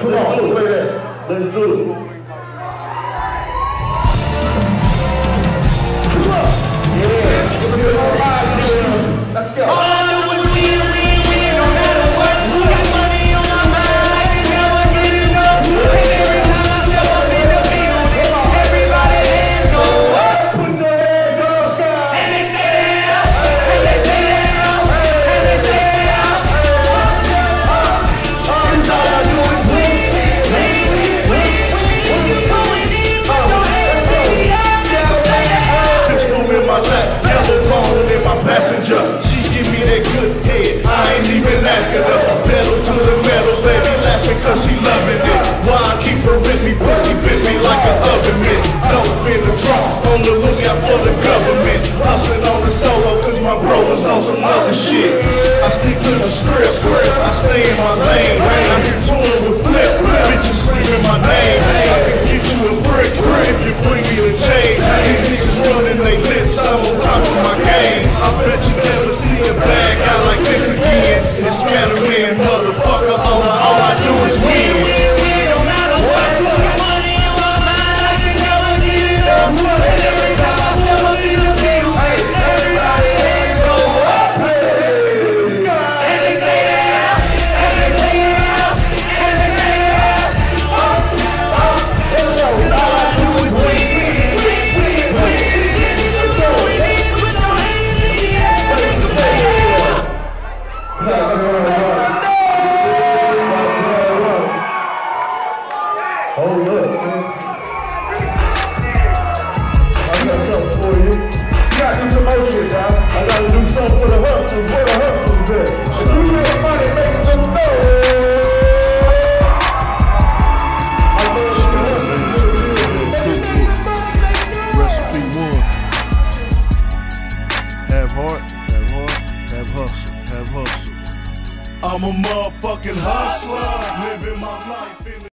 Come on. Let's do it. Come on. Yeah. Flip me pussy, fit me like an oven mitt. Dope in the trunk, on the lookout for the government. Hustling on the solo, cause my bro was on some other shit. I stick to the script, I stay in my lane. I hear touring with Flip, bitches screaming my name. I can get you a brick, if you bring me the change These niggas running they lips Have heart, have heart, have hustle, have hustle. I'm a motherfucking hustler, living my life in the